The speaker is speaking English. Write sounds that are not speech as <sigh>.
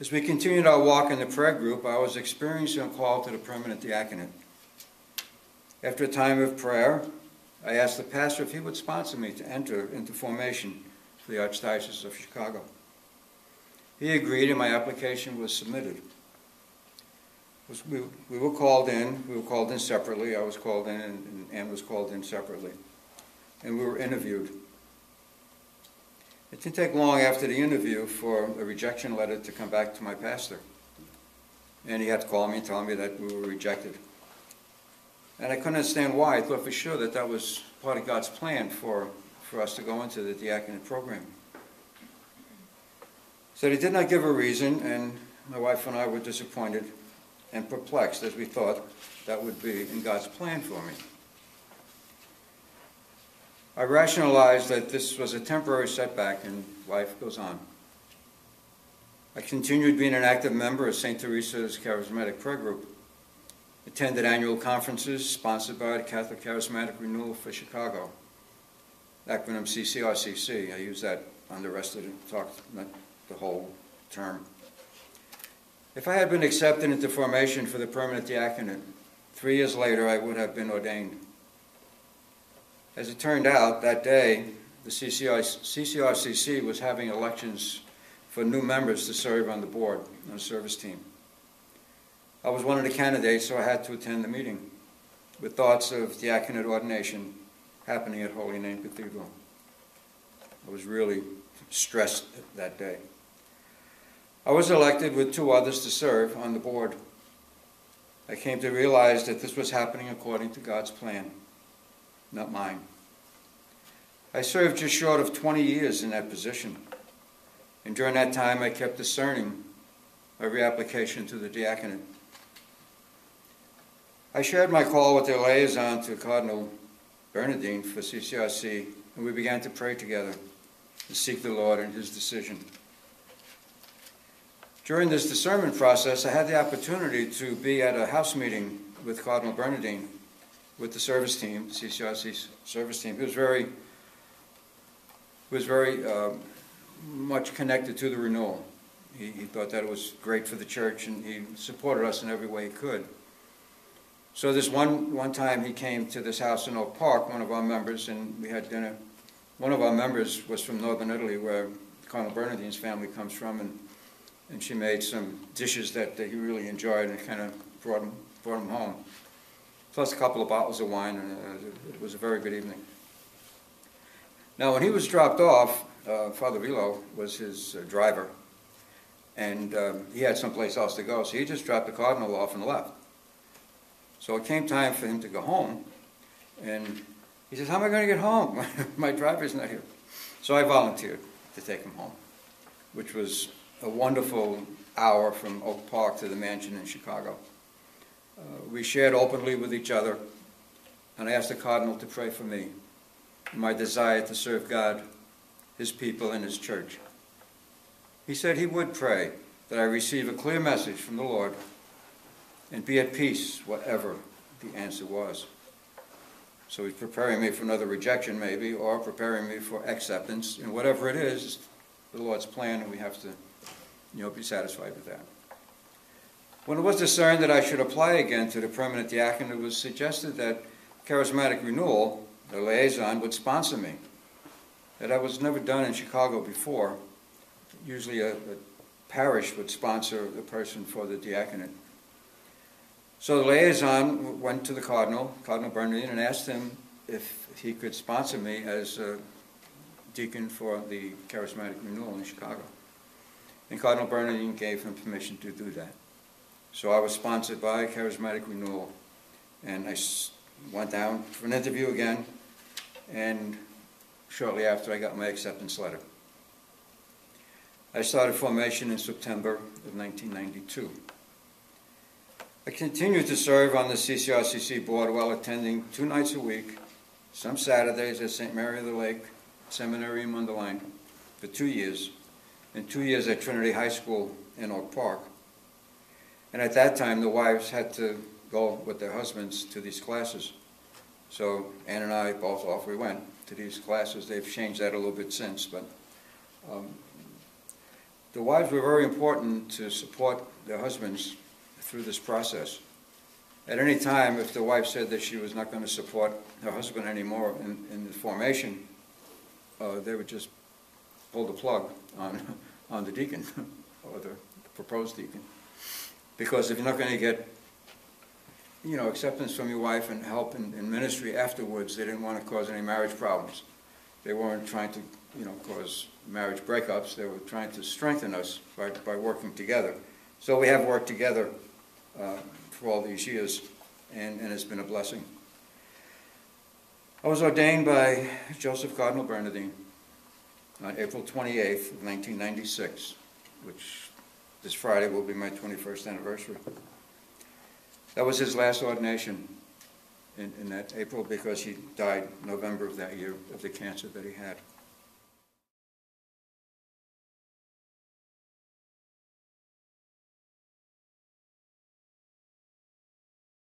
As we continued our walk in the prayer group, I was experiencing a call to the permanent diaconate. After a time of prayer, I asked the pastor if he would sponsor me to enter into formation for the Archdiocese of Chicago. He agreed and my application was submitted. We, we were called in, we were called in separately, I was called in and Ann was called in separately. And we were interviewed. It didn't take long after the interview for a rejection letter to come back to my pastor. And he had to call me and tell me that we were rejected. And I couldn't understand why. I thought for sure that that was part of God's plan for, for us to go into the diaconate program. So he did not give a reason, and my wife and I were disappointed and perplexed as we thought that would be in God's plan for me. I rationalized that this was a temporary setback and life goes on. I continued being an active member of St. Teresa's Charismatic Prayer Group, attended annual conferences sponsored by the Catholic Charismatic Renewal for Chicago, acronym CCRCC. I use that on the rest of the talk, not the whole term. If I had been accepted into formation for the permanent diaconate, three years later I would have been ordained. As it turned out, that day, the CCRCC was having elections for new members to serve on the board, on the service team. I was one of the candidates, so I had to attend the meeting with thoughts of diaconate ordination happening at Holy Name Cathedral. I was really stressed that day. I was elected with two others to serve on the board. I came to realize that this was happening according to God's plan, not mine. I served just short of 20 years in that position. And during that time, I kept discerning every application to the diaconate. I shared my call with the liaison to Cardinal Bernardin for CCRC, and we began to pray together and seek the Lord in his decision. During this discernment process, I had the opportunity to be at a house meeting with Cardinal Bernardin with the service team, CCRC service team. He was very was very uh, much connected to the renewal. He, he, thought that it was great for the church, and he supported us in every way he could. So this one one time he came to this house in Oak Park, one of our members, and we had dinner. One of our members was from northern Italy, where Cardinal Bernardin's family comes from, and and she made some dishes that, that he really enjoyed, and kind of brought him brought him home. Plus a couple of bottles of wine, and uh, it was a very good evening. Now, when he was dropped off, uh, Father Vilo was his uh, driver, and um, he had someplace else to go, so he just dropped the cardinal off and left. So it came time for him to go home, and he says, how am I going to get home? <laughs> My driver's not here. So I volunteered to take him home, which was a wonderful hour from Oak Park to the mansion in Chicago. Uh, we shared openly with each other, and I asked the cardinal to pray for me my desire to serve God, His people, and His church. He said he would pray that I receive a clear message from the Lord and be at peace, whatever the answer was. So he's preparing me for another rejection, maybe, or preparing me for acceptance. And whatever it is, the Lord's plan, and we have to you know, be satisfied with that. When it was discerned that I should apply again to the permanent diaconate, it was suggested that charismatic renewal the liaison would sponsor me. That I was never done in Chicago before. Usually a, a parish would sponsor the person for the diaconate. So the liaison went to the cardinal, Cardinal Bernardin, and asked him if he could sponsor me as a deacon for the charismatic renewal in Chicago. And Cardinal Bernardin gave him permission to do that. So I was sponsored by Charismatic Renewal, and I went down for an interview again, and shortly after I got my acceptance letter. I started formation in September of 1992. I continued to serve on the CCRCC board while attending two nights a week, some Saturdays at St. Mary of the Lake Seminary in Mundelein for two years, and two years at Trinity High School in Oak Park. And at that time, the wives had to go with their husbands to these classes. So Ann and I both off we went to these classes. They've changed that a little bit since, but um, the wives were very important to support their husbands through this process. At any time, if the wife said that she was not going to support her husband anymore in, in the formation, uh, they would just pull the plug on, <laughs> on the deacon, <laughs> or the proposed deacon. Because if you're not going to get, you know, acceptance from your wife and help in, in ministry afterwards, they didn't want to cause any marriage problems. They weren't trying to, you know, cause marriage breakups, they were trying to strengthen us by, by working together. So we have worked together uh, for all these years, and, and it's been a blessing. I was ordained by Joseph Cardinal Bernardin on April 28th of 1996, which this Friday will be my 21st anniversary. That was his last ordination in, in that April because he died November of that year of the cancer that he had.